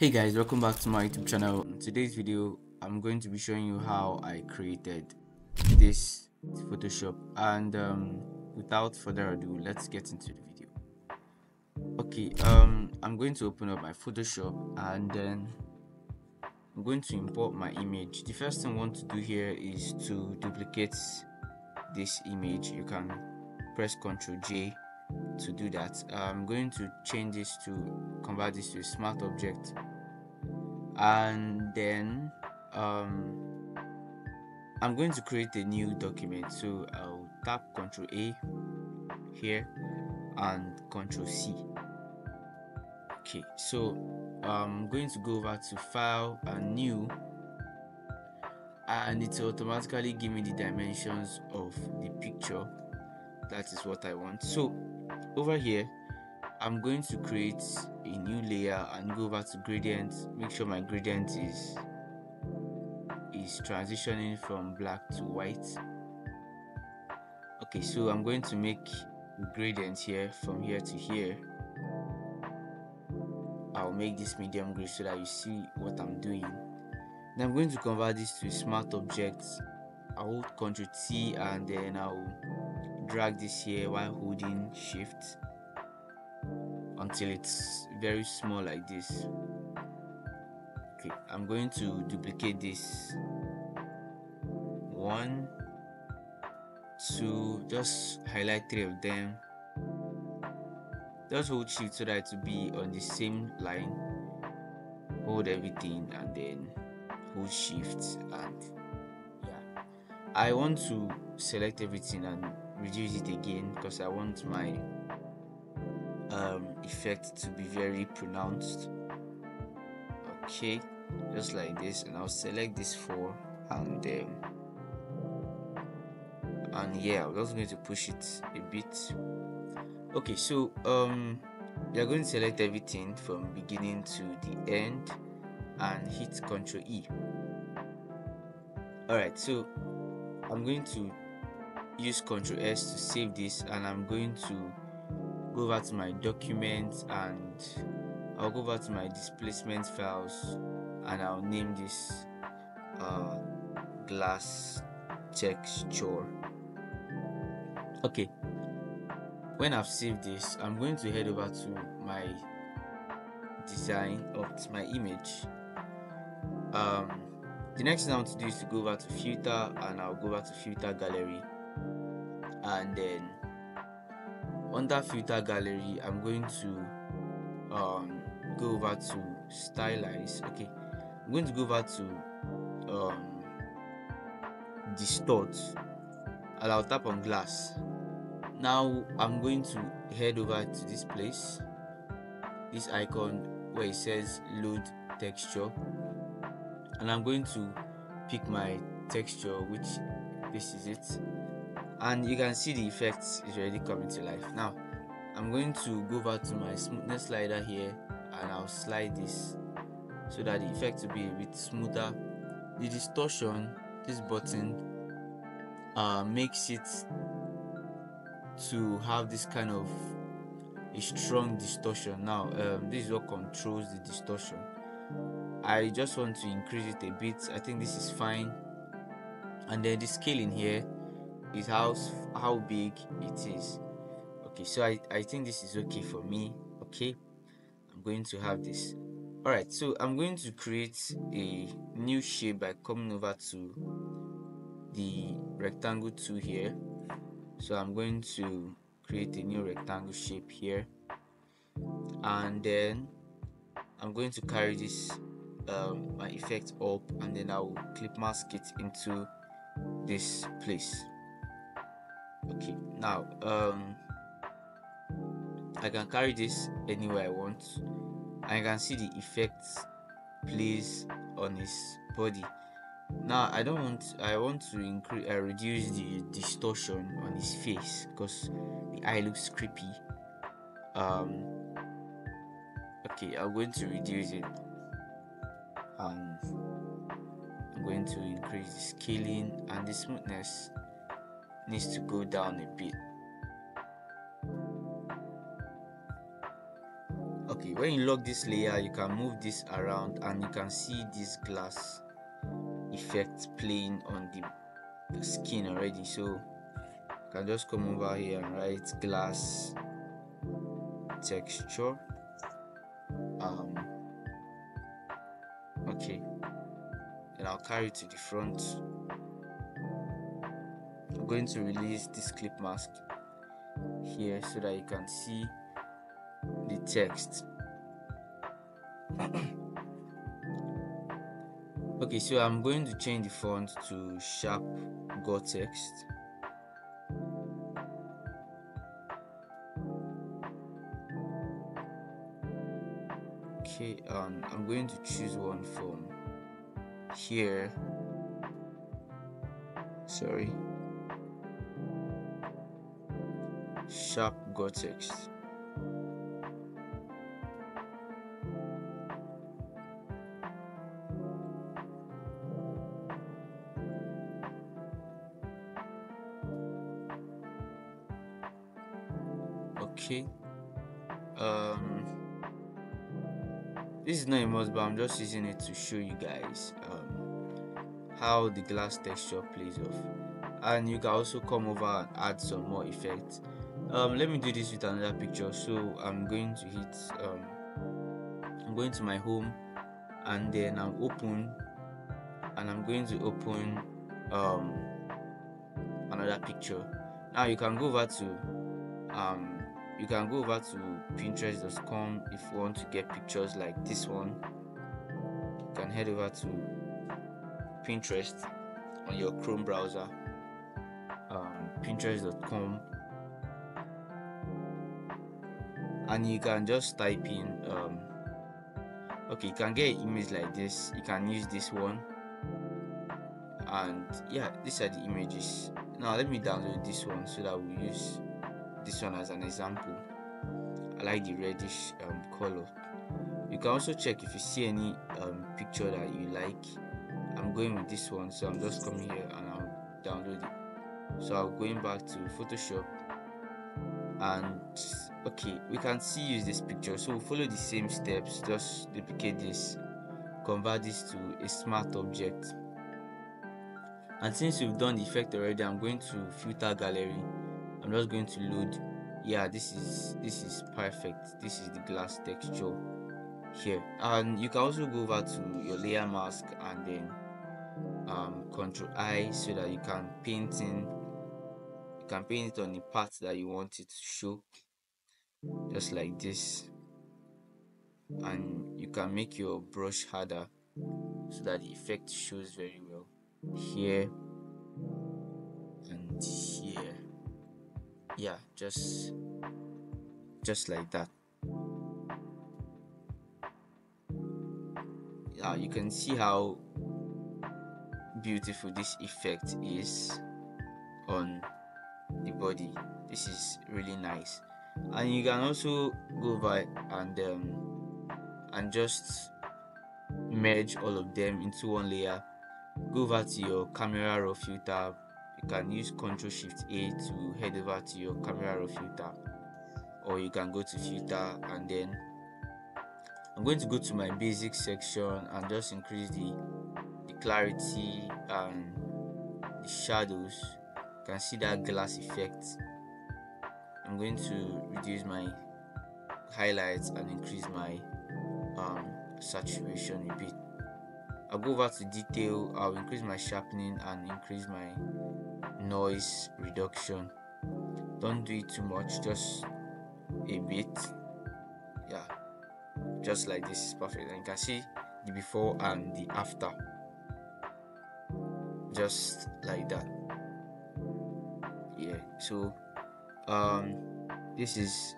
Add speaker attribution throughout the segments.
Speaker 1: hey guys welcome back to my youtube channel. In today's video i'm going to be showing you how i created this photoshop. And um, without further ado let's get into the video. Okay um i'm going to open up my photoshop and then i'm going to import my image. The first thing i want to do here is to duplicate this image. You can press ctrl j to do that. I'm going to change this to convert this to a smart object and then um, I'm going to create a new document. So I'll tap ctrl a here and ctrl c. Okay so I'm going to go over to file and new. And it will automatically give me the dimensions of the picture. That is what I want. So over here I'm going to create a new layer and go back to gradient make sure my gradient is is transitioning from black to white. Okay so I'm going to make gradient here from here to here. I'll make this medium gray so that you see what I'm doing. Then I'm going to convert this to a smart object. I'll hold Ctrl T and then I'll drag this here while holding shift until it's very small like this. Okay I'm going to duplicate this. One two just highlight three of them. Just hold shift so that will be on the same line. Hold everything and then hold shift and yeah. I want to select everything and reduce it again because I want my um, effect to be very pronounced. Okay just like this and I'll select this four and um, and yeah I'm just going to push it a bit. Okay so um you're going to select everything from beginning to the end and hit ctrl E. Alright so I'm going to use ctrl S to save this and I'm going to go over to my documents and I'll go over to my displacement files and I'll name this uh, glass texture. Okay. When I've saved this I'm going to head over to my design of my image. Um, the next thing I want to do is to go over to filter and I'll go over to filter gallery. And then under filter gallery i'm going to um, go over to stylize. Okay. I'm going to go over to um, distort. And i'll tap on glass. Now i'm going to head over to this place. This icon where it says load texture. And i'm going to pick my texture which this is it and you can see the effects is already coming to life. Now i'm going to go back to my smoothness slider here and i'll slide this so that the effect will be a bit smoother. The distortion this button uh, makes it to have this kind of a strong distortion. Now um, this is what controls the distortion. I just want to increase it a bit. I think this is fine. And then the scaling here is how how big it is. Okay so I, I think this is okay for me okay? I'm going to have this. Alright so I'm going to create a new shape by coming over to the rectangle tool here. So I'm going to create a new rectangle shape here. And then I'm going to carry this um, my effect up and then I will clip mask it into this place okay now um i can carry this anywhere i want. And you can see the effects plays on his body. Now i don't want i want to increase uh, reduce the distortion on his face because the eye looks creepy. Um okay i'm going to reduce it. Um i'm going to increase the scaling and the smoothness needs to go down a bit. Okay when you lock this layer you can move this around and you can see this glass effect playing on the, the skin already. So you can just come over here and write glass texture. Um okay. And I'll carry to the front going to release this clip mask here so that you can see the text. Okay so i'm going to change the font to sharp go text. Okay um i'm going to choose one from here. Sorry sharp gore okay. Um this is not a must but i'm just using it to show you guys um how the glass texture plays off. And you can also come over and add some more effects um let me do this with another picture. So i'm going to hit um i'm going to my home and then i'm open and i'm going to open um another picture. Now you can go over to um you can go over to pinterest.com if you want to get pictures like this one. You can head over to pinterest on your chrome browser um, pinterest.com and you can just type in um, okay you can get image like this. You can use this one. And yeah these are the images. Now let me download this one so that we use this one as an example. I like the reddish um, color. You can also check if you see any um, picture that you like. I'm going with this one so i'm just coming here and i'll download it. So i'm going back to photoshop and okay we can see use this picture. So we'll follow the same steps just duplicate this convert this to a smart object. And since we've done the effect already i'm going to filter gallery. I'm just going to load. Yeah this is this is perfect. This is the glass texture here. And you can also go over to your layer mask and then um, control i so that you can paint in can paint it on the part that you want it to show just like this. And you can make your brush harder so that the effect shows very well here and here. Yeah just just like that. Yeah you can see how beautiful this effect is on the body. This is really nice. And you can also go by and um, and just merge all of them into one layer. Go over to your camera raw filter. You can use ctrl shift a to head over to your camera raw filter. Or you can go to filter and then i'm going to go to my basic section and just increase the the clarity and the shadows can see that glass effect i'm going to reduce my highlights and increase my um, saturation a bit. I'll go over to detail. I'll increase my sharpening and increase my noise reduction. Don't do it too much just a bit. Yeah just like this is perfect. And you can see the before and the after. Just like that yeah so um this is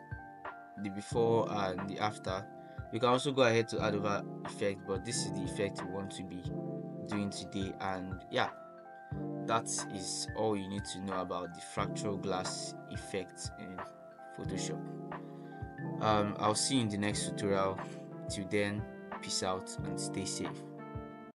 Speaker 1: the before and the after. You can also go ahead to add over effect but this is the effect you want to be doing today and yeah that is all you need to know about the fractal glass effect in photoshop. Um, i'll see you in the next tutorial. Till then peace out and stay safe